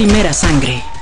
Primera sangre.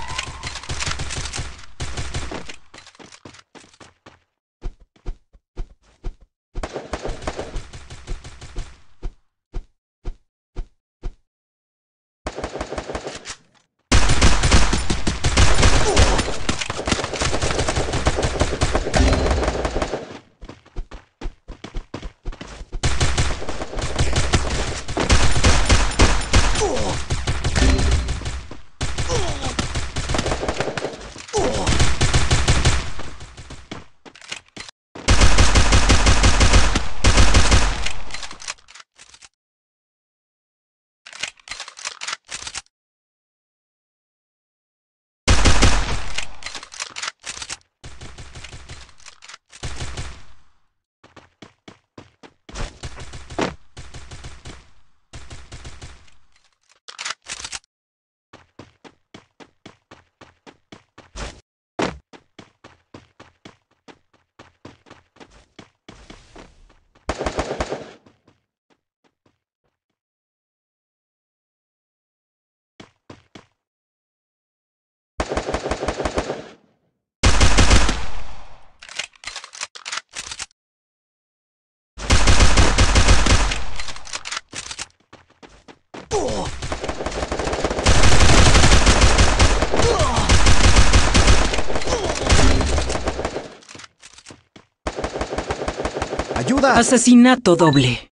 ¡Ayuda! Asesinato doble.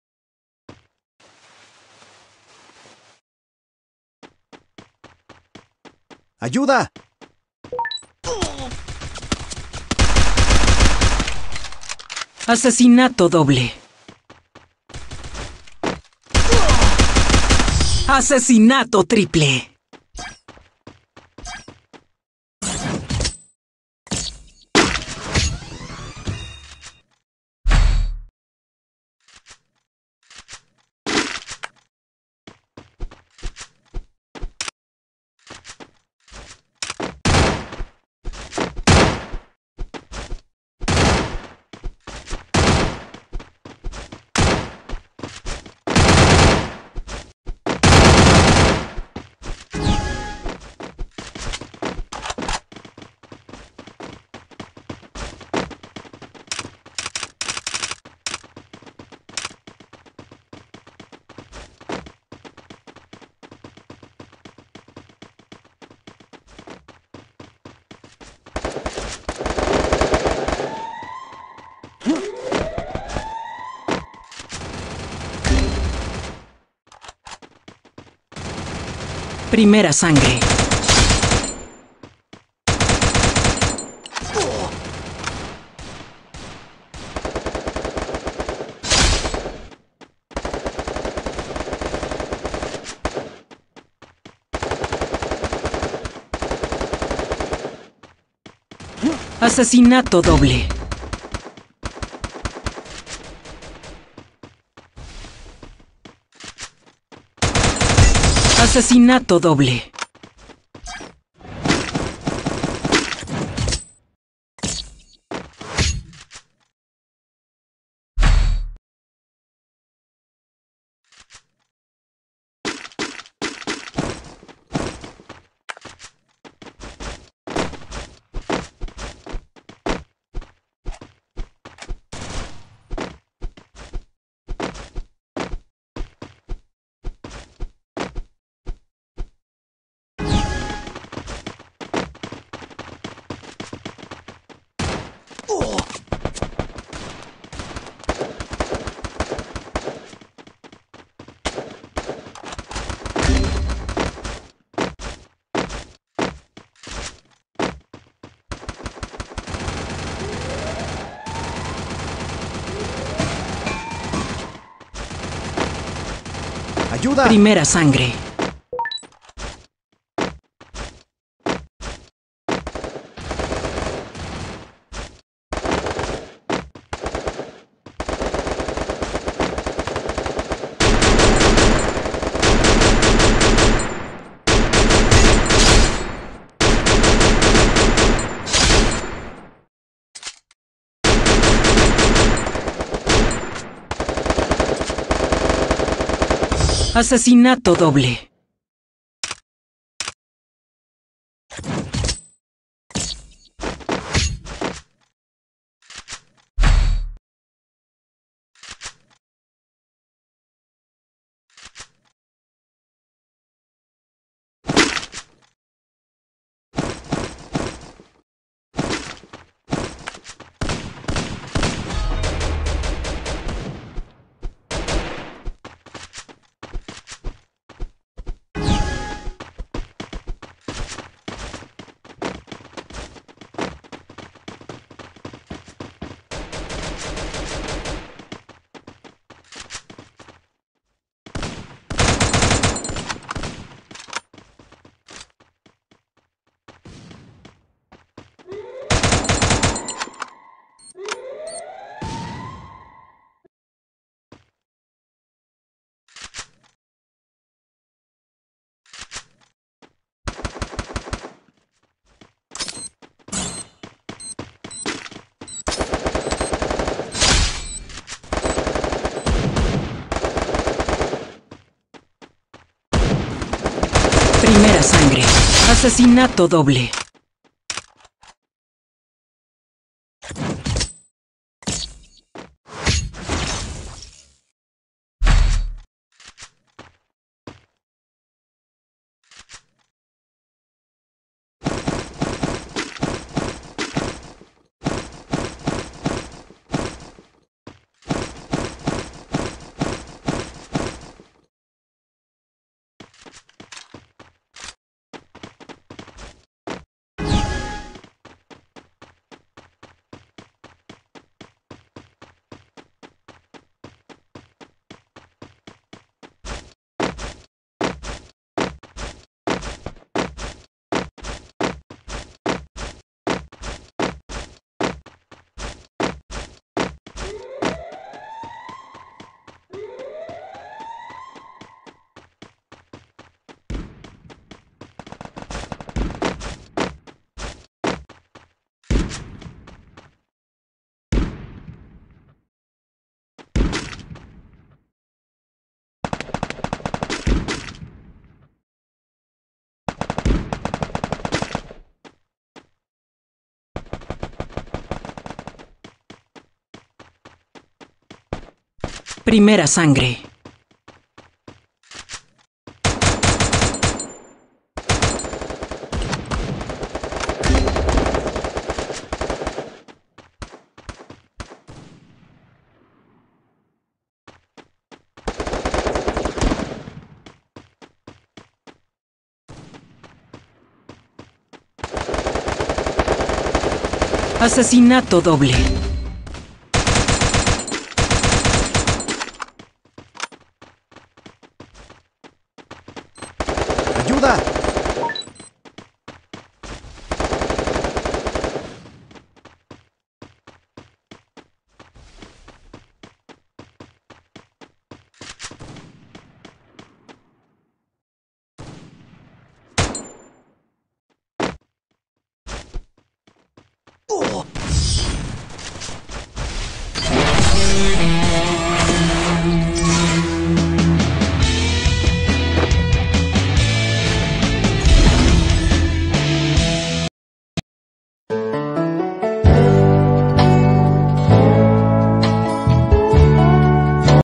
¡Ayuda! Asesinato doble. Asesinato triple. Primera sangre. Asesinato doble. Asesinato doble. Primera sangre. Asesinato doble. sangre. Asesinato doble. Primera sangre. Asesinato doble.